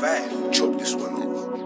five, chop this one up.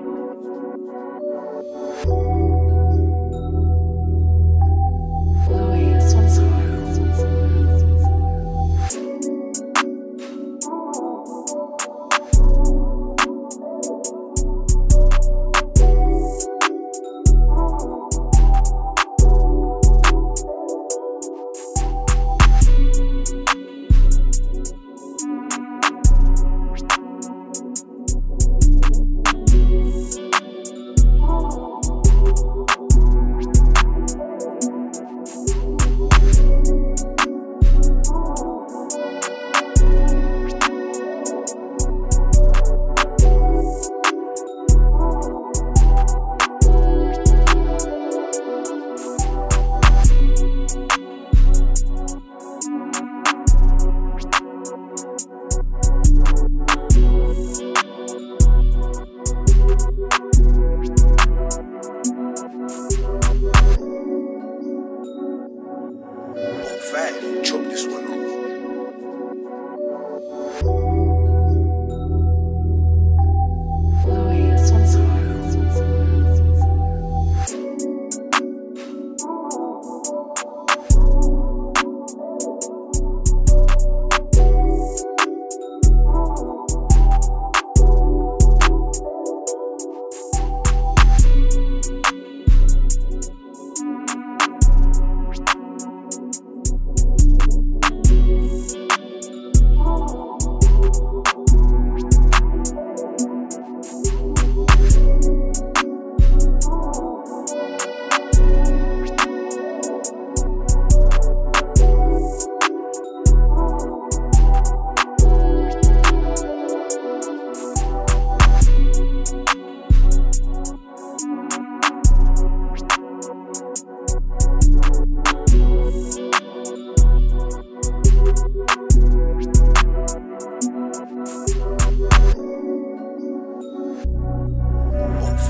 Chop this one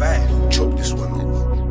five. Choke this one off.